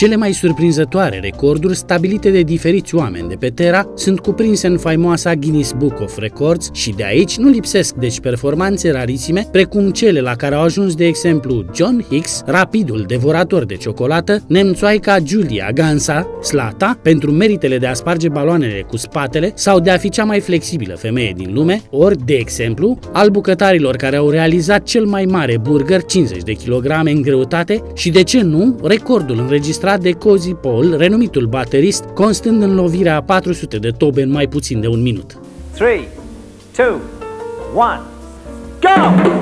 Cele mai surprinzătoare recorduri stabilite de diferiți oameni de pe Terra sunt cuprinse în faimoasa Guinness Book of Records și de aici nu lipsesc deci performanțe rarisime precum cele la care au ajuns de exemplu John Hicks, rapidul devorator de ciocolată, nemțoaica Julia Gansa, Slata, pentru meritele de a sparge baloanele cu spatele sau de a fi cea mai flexibilă femeie din lume, ori, de exemplu, al bucătarilor care au realizat cel mai mare burger, 50 de kilograme în greutate și, de ce nu, recordul înregistrat de Cozy Paul, renumitul baterist, constând în lovirea a 400 de tobe în mai puțin de un minut. 3, 2, 1, go!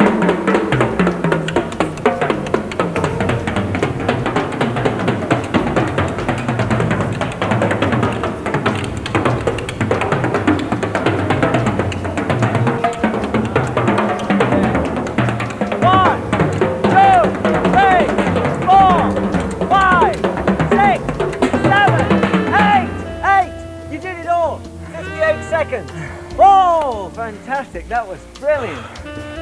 Seconds. Oh, fantastic. That was brilliant.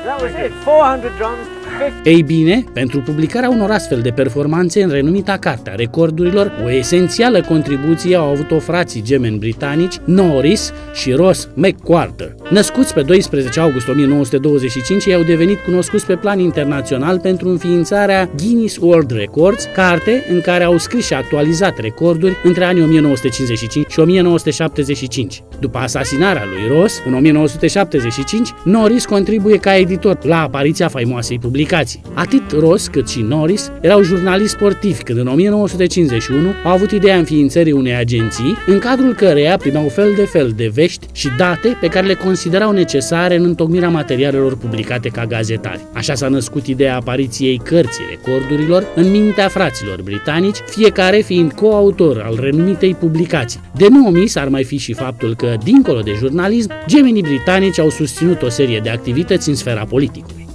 That was it. 400 drums, 50. Ei bine, pentru publicarea unor astfel de performanțe în renumita carte a recordurilor, o esențială contribuție au avut-o frații gemeni britanici Norris și Ross McQuarter. Născuți pe 12 august 1925, ei au devenit cunoscuți pe plan internațional pentru înființarea Guinness World Records, carte în care au scris și actualizat recorduri între anii 1955 și 1975. După asasinarea lui Ross, în 1975, Norris contribuie ca editor la apariția faimoasei publicații. Atât Ross cât și Norris erau jurnaliști sportivi când în 1951 au avut ideea înființării unei agenții în cadrul căreia primeau fel de fel de vești și date pe care le considerau necesare în întocmirea materialelor publicate ca gazetari. Așa s-a născut ideea apariției cărții recordurilor în mintea fraților britanici, fiecare fiind coautor al renumitei publicații. De nu omis ar mai fi și faptul că, dincolo de jurnalism, gemenii britanici au susținut o serie de activități în sfera politicului.